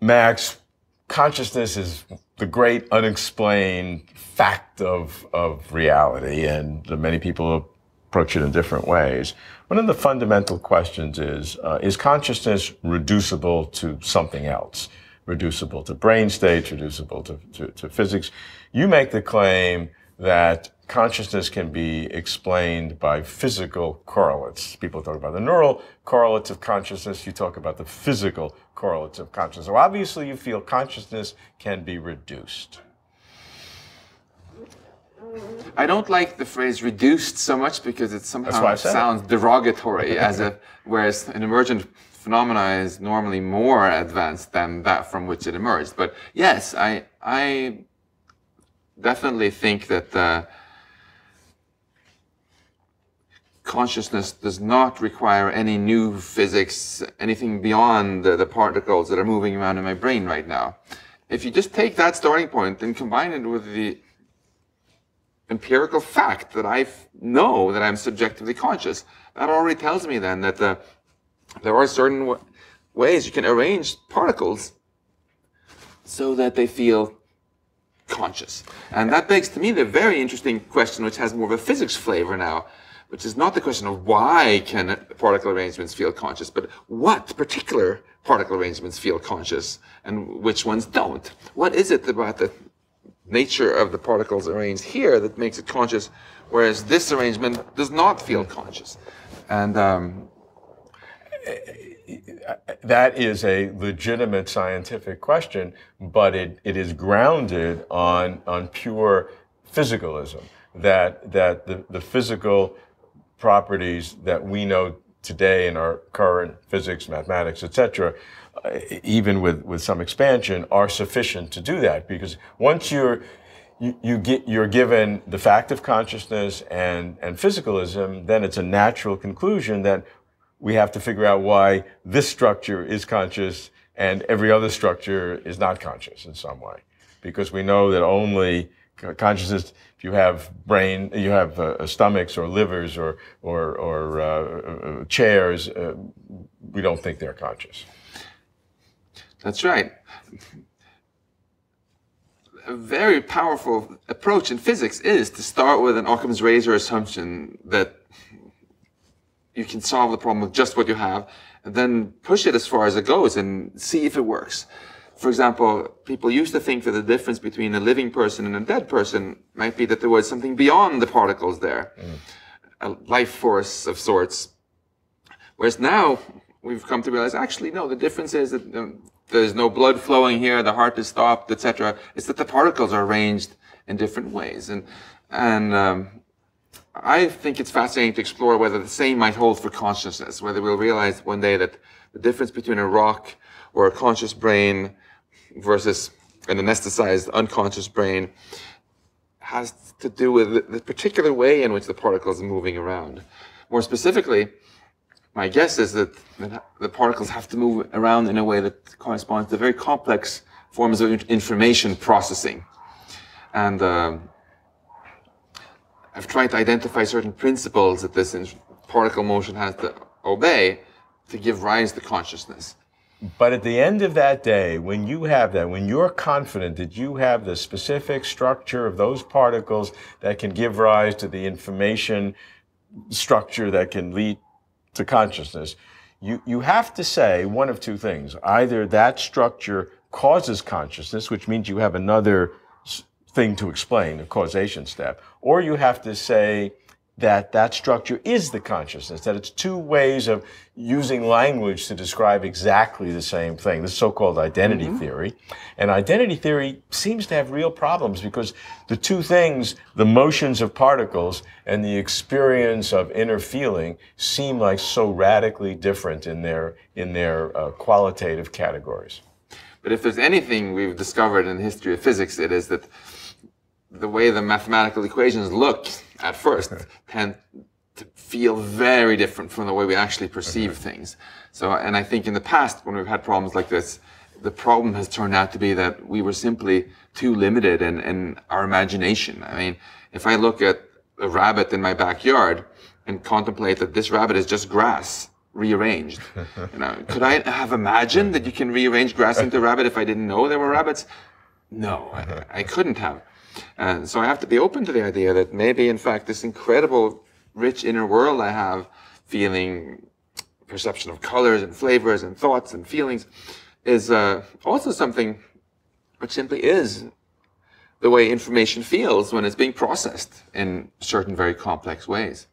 Max, consciousness is the great unexplained fact of, of reality, and many people approach it in different ways. One of the fundamental questions is, uh, is consciousness reducible to something else? Reducible to brain states, reducible to, to, to physics. You make the claim that consciousness can be explained by physical correlates. People talk about the neural correlates of consciousness. You talk about the physical correlates of consciousness. So obviously you feel consciousness can be reduced. I don't like the phrase reduced so much because it somehow sounds derogatory as if, whereas an emergent phenomena is normally more advanced than that from which it emerged. But yes, I, I definitely think that uh, consciousness does not require any new physics, anything beyond the, the, particles that are moving around in my brain right now. If you just take that starting point and combine it with the empirical fact that I know that I'm subjectively conscious, that already tells me then that the, there are certain ways you can arrange particles so that they feel conscious. And that begs to me the very interesting question, which has more of a physics flavor now, which is not the question of why can particle arrangements feel conscious, but what particular particle arrangements feel conscious and which ones don't. What is it about the nature of the particles arranged here that makes it conscious, whereas this arrangement does not feel conscious? And um, that is a legitimate scientific question, but it, it is grounded on, on pure physicalism. That, that the, the physical properties that we know today in our current physics, mathematics, etc., uh, even with, with some expansion, are sufficient to do that. Because once you're you, you get you're given the fact of consciousness and and physicalism, then it's a natural conclusion that we have to figure out why this structure is conscious and every other structure is not conscious in some way. Because we know that only consciousness, if you have brain, you have uh, stomachs or livers or, or, or uh, uh, chairs, uh, we don't think they're conscious. That's right. A very powerful approach in physics is to start with an Occam's razor assumption that you can solve the problem with just what you have and then push it as far as it goes and see if it works. For example, people used to think that the difference between a living person and a dead person might be that there was something beyond the particles there, mm. a life force of sorts. Whereas now we've come to realize actually no, the difference is that um, there's no blood flowing here, the heart is stopped, etc. It's that the particles are arranged in different ways, and and um, I think it's fascinating to explore whether the same might hold for consciousness, whether we'll realize one day that the difference between a rock or a conscious brain versus an anesthetized unconscious brain has to do with the particular way in which the particles are moving around. More specifically, my guess is that the particles have to move around in a way that corresponds to very complex forms of information processing. And uh, I've tried to identify certain principles that this particle motion has to obey to give rise to consciousness. But at the end of that day, when you have that, when you're confident that you have the specific structure of those particles that can give rise to the information structure that can lead to consciousness, you, you have to say one of two things. Either that structure causes consciousness, which means you have another thing to explain, a causation step, or you have to say that that structure is the consciousness, that it's two ways of using language to describe exactly the same thing, the so-called identity mm-hmm. theory. And identity theory seems to have real problems because the two things, the motions of particles and the experience of inner feeling seem like so radically different in their, in their uh, qualitative categories. But if there's anything we've discovered in the history of physics, it is that the way the mathematical equations look at first tend to feel very different from the way we actually perceive okay. things. So, and I think in the past, when we've had problems like this, the problem has turned out to be that we were simply too limited in, in our imagination. I mean, if I look at a rabbit in my backyard and contemplate that this rabbit is just grass, rearranged. you know, could I have imagined that you can rearrange grass into a rabbit if I didn't know there were rabbits? No, I, I couldn't have. And so I have to be open to the idea that maybe, in fact, this incredible, rich inner world I have, feeling, perception of colors and flavors and thoughts and feelings, is uh, also something which simply is the way information feels when it's being processed in certain very complex ways.